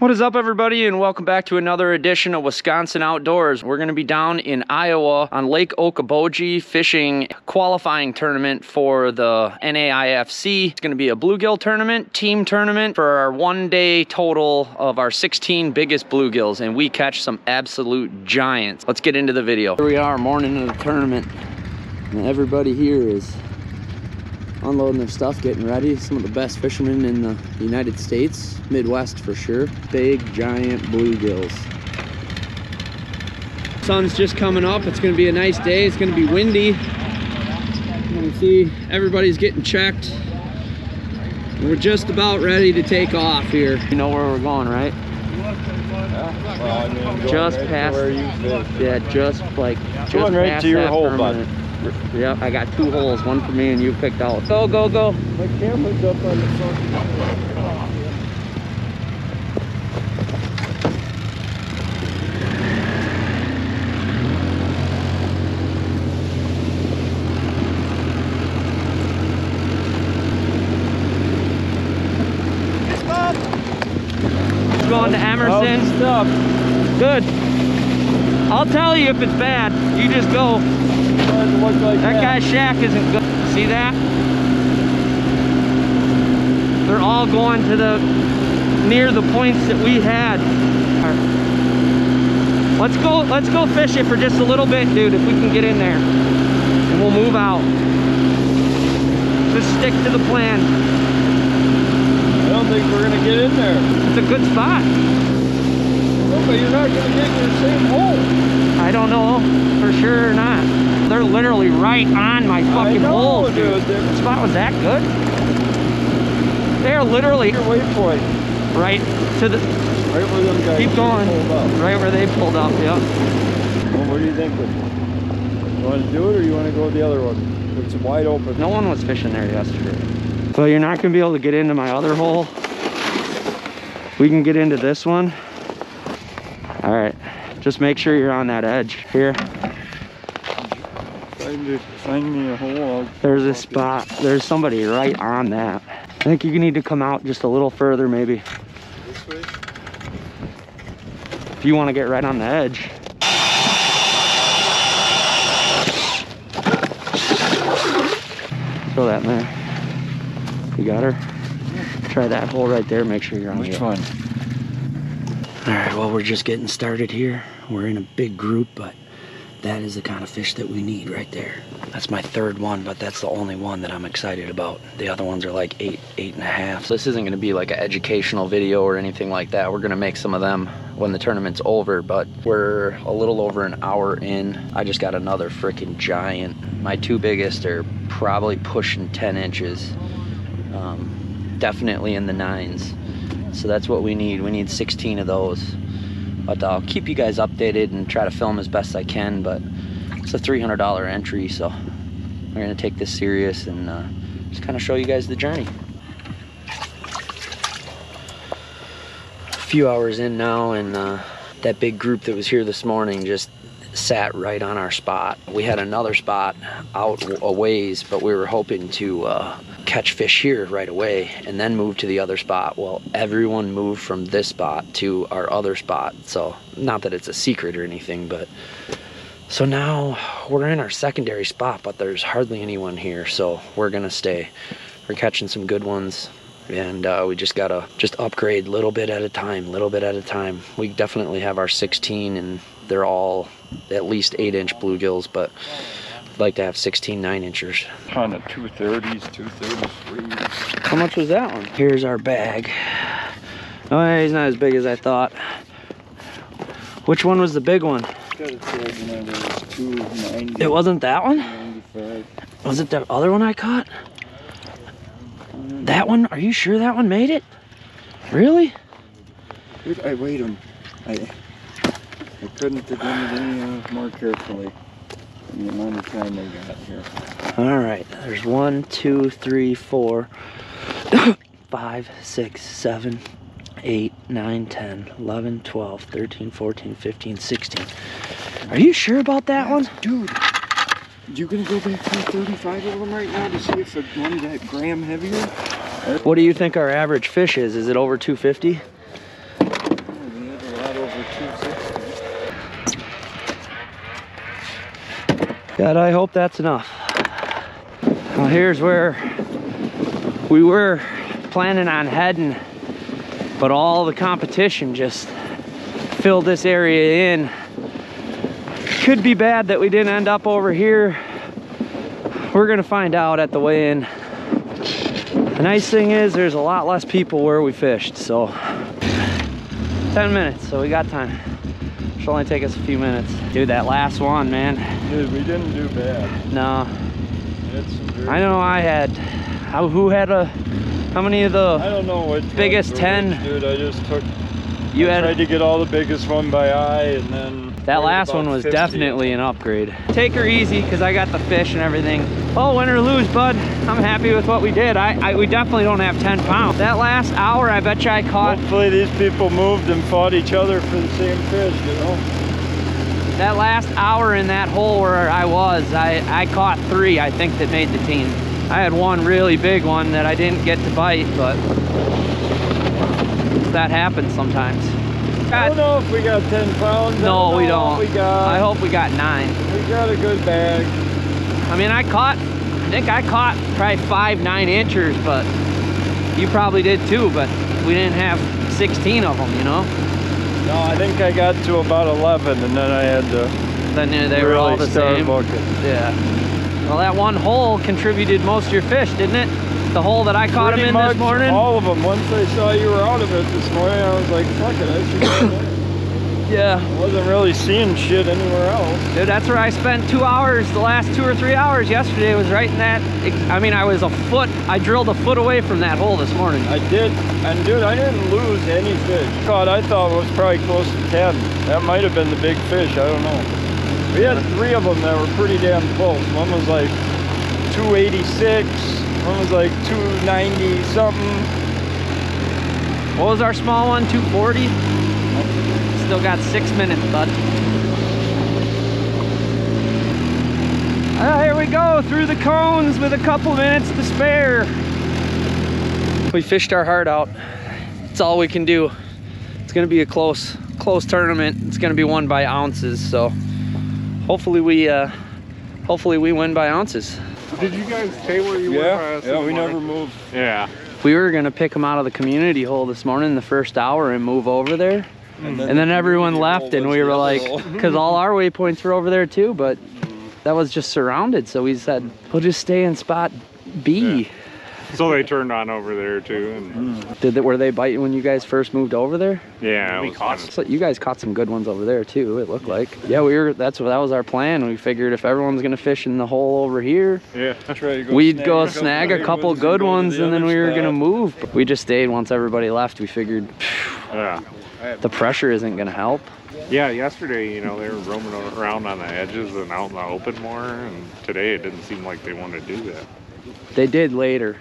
What is up, everybody, and welcome back to another edition of Wisconsin Outdoors. We're going to be down in Iowa on Lake Okoboji fishing qualifying tournament for the NAIFC. It's going to be a bluegill tournament, team tournament for our one day total of our 16 biggest bluegills, and we catch some absolute giants. Let's get into the video. Here we are, morning of the tournament, and everybody here is unloading their stuff, getting ready. Some of the best fishermen in the United States, Midwest for sure. Big, giant bluegills. Sun's just coming up. It's gonna be a nice day. It's gonna be windy. You can see everybody's getting checked. We're just about ready to take off here. You know where we're going, right? Well, I mean, Just right past- where you fish. Yeah, just like just Going right past to your hole, bud. Yep, I got two holes, one for me and you picked out. Go, go, go. My camera's up on the front. Going to Emerson. Good. I'll tell you if it's bad. You just go. Doesn't look like That guy's shack isn't good. See that? They're all going to the near the points that we had. Let's go. Let's go fish it for just a little bit, dude. If we can get in there, and we'll move out. Just stick to the plan. I don't think we're gonna get in there. It's a good spot. No, but you're not gonna get in your same hole. I don't know for sure or not. They're literally right on my fucking know, hole, dude. dude. The spot was that good. They're literally your waypoint. right to the Right where them guys Keep going. right where they pulled up. Yeah. Well, what do you think? You want to do it or you want to go the other one? It's wide open. No one was fishing there yesterday. So you're not gonna be able to get into my other hole. We can get into this one. All right. Just make sure you're on that edge. Here, Find, it, find me a hole. There's a walk in. spot. There's somebody right on that. I think you need to come out just a little further, maybe, This way. if you want to get right on the edge. Throw that in there. You got her? Try that hole right there. Make sure you're on Which the one? All right, well, we're just getting started here. We're in a big group, but that is the kind of fish that we need right there. That's my third one, but that's the only one that I'm excited about. The other ones are like eight, eight and a half. So This isn't gonna be like an educational video or anything like that. We're gonna make some of them when the tournament's over, but we're a little over an hour in. I just got another freaking giant. My two biggest are probably pushing 10 inches. Um, definitely in the nines. So that's what we need. We need 16 of those. But I'll keep you guys updated and try to film as best I can. But it's a $300 entry, so we're gonna take this serious and uh, just kind of show you guys the journey. A few hours in now, and uh, that big group that was here this morning just sat right on our spot. We had another spot out a ways, but we were hoping to uh, catch fish here right away and then move to the other spot. Well, everyone moved from this spot to our other spot. So, not that it's a secret or anything, but so now we're in our secondary spot, but there's hardly anyone here. So, we're gonna stay. We're catching some good ones. And uh, we just gotta just upgrade little bit at a time, little bit at a time. We definitely have our 16, and they're all at least eight inch bluegills, but I'd like to have 16 nine inchers. Ton of 230s, 233s. How much was that one? Here's our bag. Oh, he's not as big as I thought. Which one was the big one? It said, you know, there was 290. It wasn't that one? Was it the other one I caught? That one? Are you sure that one made it? Really? Dude, I weighed him. I, I couldn't have done it any uh, more carefully in the amount of time I got here. All right. There's one, two, three, four, five, six, seven, eight, nine, 10, 11, 12, 13, 14, 15, 16. Are you sure about that one? Dude, you gonna go back through 35 of them right now to see if the one that gram heavier? What do you think our average fish is? Is it over 250? God, I hope that's enough. Well, here's where we were planning on heading, but all the competition just filled this area in. Could be bad that we didn't end up over here. We're gonna find out at the weigh-in. The nice thing is there's a lot less people where we fished, so 10 minutes, so we got time. Should only take us a few minutes. Dude, that last one, man. Dude, we didn't do bad. No, We had some very- I know I had. How, who had a? How many of the? I don't know what Biggest 10. Dude, I just took. You I tried had. to get all the biggest one by eye, and then That last one was 50. definitely an upgrade. Take her easy, cause I got the fish and everything. Oh, win or lose, bud. I'm happy with what we did. I, I we definitely don't have 10 pounds. That last hour, I bet you I caught. Hopefully, these people moved and fought each other for the same fish. You know. That last hour in that hole where I was, I I caught three. I think that made the team. I had one really big one that I didn't get to bite, but that happens sometimes. I don't know if we got 10 pounds. No, we don't. We got. I hope we got nine. we got a good bag. I mean, I caught, I think I caught probably five, nine inchers, but you probably did too, but we didn't have 16 of them, you know? No, I think I got to about 11, and then I had to Then uh, they really were all the same. looking. Yeah. Well, that one hole contributed most of your fish, didn't it? The hole that I caught Pretty him in this morning? all of them. Once I saw you were out of it this morning, I was like, fuck it, I should. Yeah. I wasn't really seeing shit anywhere else. Dude, that's where I spent two hours, the last two or three hours yesterday was right in that, I mean, I was a foot, I drilled a foot away from that hole this morning. I did, and dude, I didn't lose any fish. Caught, I thought it was probably close to 10. That might have been the big fish, I don't know. We had three of them that were pretty damn close. One was like 286, one was like 290 something. What was our small one? 240? Still got six minutes, bud. Ah, here we go through the cones with a couple minutes to spare. We fished our heart out. It's all we can do. It's gonna be a close, close tournament. It's gonna be won by ounces. So hopefully we, uh, hopefully we win by ounces. Did you guys stay where you were? Yeah, last yeah, we never moved. Yeah. We were gonna pick them out of the community hole this morning, the first hour, and move over there. And then everyone left, and we were like, because all our waypoints were over there too, but that was just surrounded. So we said, we'll just stay in spot B. So they turned on over there too, and Did that? Were they biting when you guys first moved over there? yeah, it was kinda- you guys caught some good ones over there too. It looked like. Yeah, we were. That's what that was our plan. We figured if everyone's gonna fish in the hole over here, yeah. Try to go we'd snag go a couple snag a couple good go to ones, the and then we were gonna move. But we just stayed once everybody left. We figured yeah. the pressure isn't gonna help. Yeah, yesterday, you know, they were roaming around on the edges and out in the open more, and today it didn't seem like they wanted to do that. They did later.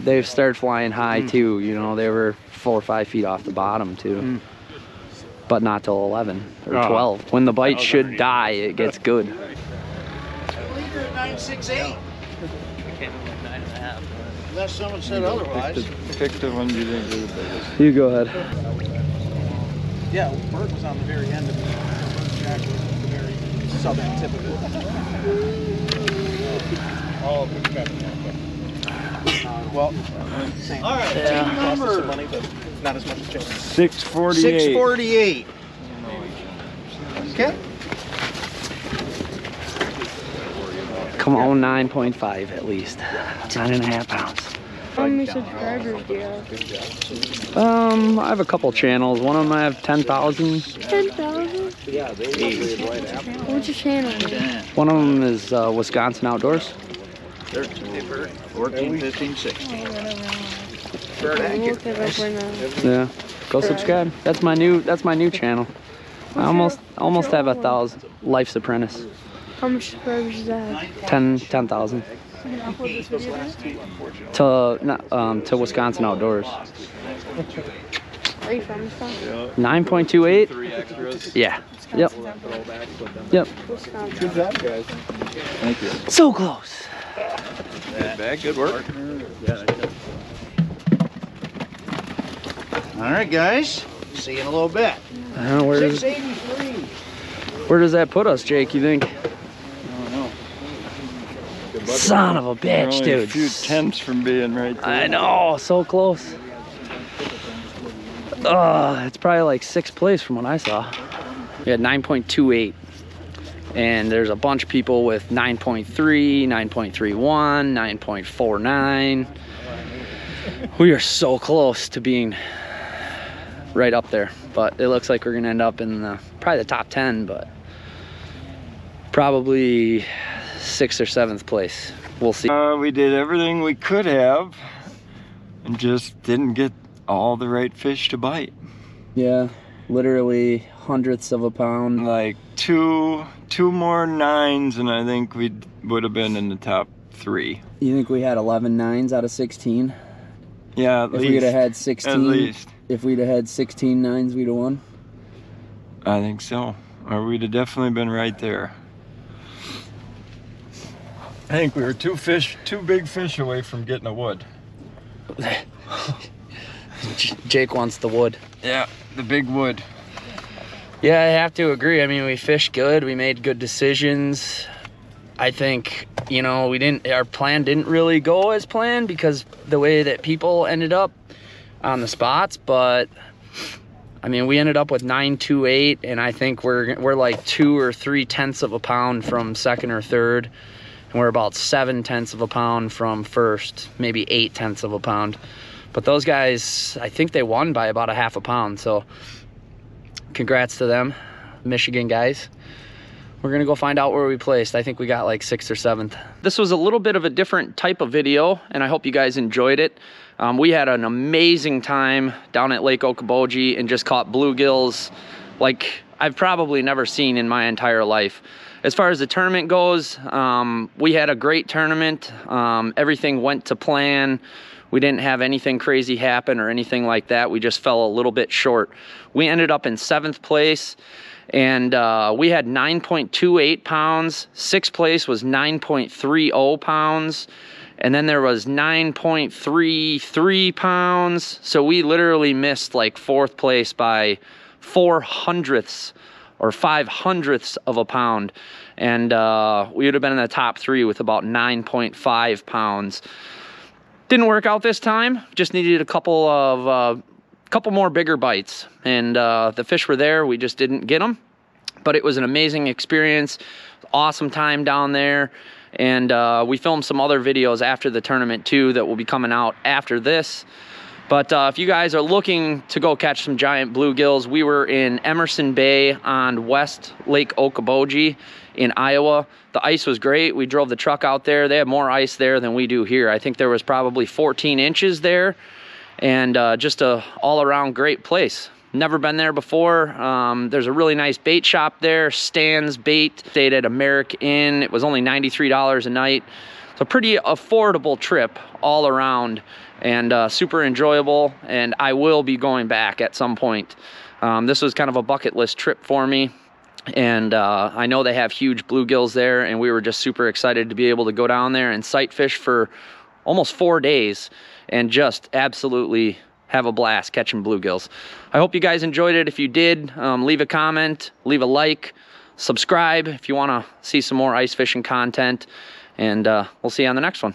They've started flying high hmm. too. You know, they were four or five feet off the bottom too. Hmm. But not till 11 or Oh. 12. When the bite oh, should already- die, it gets good. Unless someone said otherwise. Pick the ones you think are the biggest. You go ahead. Yeah, Bert was on the very end of it. Bert Jack was at the very southern tip of it. Oh, okay. Uh, well, same. All right, Yeah. Cost us some money, but not as much as Jason. 648. Six forty-eight. Okay. Come on, 9.5 at least. Nine and a half pounds. How many subscribers do you have? Um, I have a couple channels. One of them I have 10,000. 10,000? Yeah, What's your channel? One of them is uh, Wisconsin Outdoors. 14, 15, 16. I'll look it up right now. Yeah. Go subscribe. That's my new. That's my new channel. I almost almost have a thousand. Life's Apprentice. How much subscribers does that have? 10 10,000. I can upload this video there? To not, um to Wisconsin Outdoors. Are you from Wisconsin? 9.28. Three extras. Yeah. Yep. Yep. Wisconsin. Good job, guys. Thank you. So close. Good bag, good work. All right, guys. See you in a little bit. Uh, where, does, where does that put us, Jake, you think? Son of a bitch, only a few tenths from being right there. I know, so close. Uh, it's probably like sixth place from what I saw. We had 9.28. And there's a bunch of people with 9.3, 9.31, 9.49. We are so close to being right up there. But it looks like we're gonna end up in the probably the top 10, but probably sixth or seventh place. We'll see. Uh, we did everything we could have and just didn't get all the right fish to bite. Yeah, literally hundredths of a pound. Like two two more nines and I think we would have been in the top three. You think we had 11 nines out of 16? Yeah, at If least. we'd have had at 16, least. if we'd have had 16 nines, we'd have won. I think so. Or we'd have definitely been right there. I think we were two fish, two big fish away from getting a wood. Jake wants the wood. Yeah, the big wood. Yeah, I have to agree. I mean, we fished good. We made good decisions. I think, you know, we didn't, our plan didn't really go as planned because the way that people ended up on the spots, but I mean, we ended up with 928 and I think we're, we're like two or three tenths of a pound from second or third. And we're about seven tenths of a pound from first, maybe eight tenths of a pound. But those guys, I think they won by about a half a pound. So congrats to them, Michigan guys. We're gonna go find out where we placed. I think we got like sixth or seventh. This was a little bit of a different type of video and I hope you guys enjoyed it. Um, we had an amazing time down at Lake Okoboji and just caught bluegills like I've probably never seen in my entire life. As far as the tournament goes, um, we had a great tournament. Um, everything went to plan. We didn't have anything crazy happen or anything like that. We just fell a little bit short. We ended up in seventh place and uh, we had 9.28 pounds. Sixth place was 9.30 pounds. And then there was 9.33 pounds. So we literally missed like fourth place by four hundredths or five hundredths of a pound. And uh, we would have been in the top three with about 9.5 pounds. Didn't work out this time. Just needed a couple of uh, couple more bigger bites, and uh, the fish were there. We just didn't get them. But it was an amazing experience. Awesome time down there. And uh, we filmed some other videos after the tournament too that will be coming out after this. But uh, if you guys are looking to go catch some giant bluegills, we were in Emerson Bay on West Lake Okoboji in Iowa. The ice was great. We drove the truck out there. They have more ice there than we do here. I think there was probably 14 inches there and uh, just a all-around great place. Never been there before. Um, there's a really nice bait shop there, Stan's Bait. Stayed at AmericInn. It was only $93 a night. So pretty affordable trip all around and uh, super enjoyable. And I will be going back at some point. Um, this was kind of a bucket list trip for me. And uh, I know they have huge bluegills there, and we were just super excited to be able to go down there and sight fish for almost four days and just absolutely have a blast catching bluegills. I hope you guys enjoyed it. If you did, um, leave a comment, leave a like, subscribe if you want to see some more ice fishing content, and uh, we'll see you on the next one.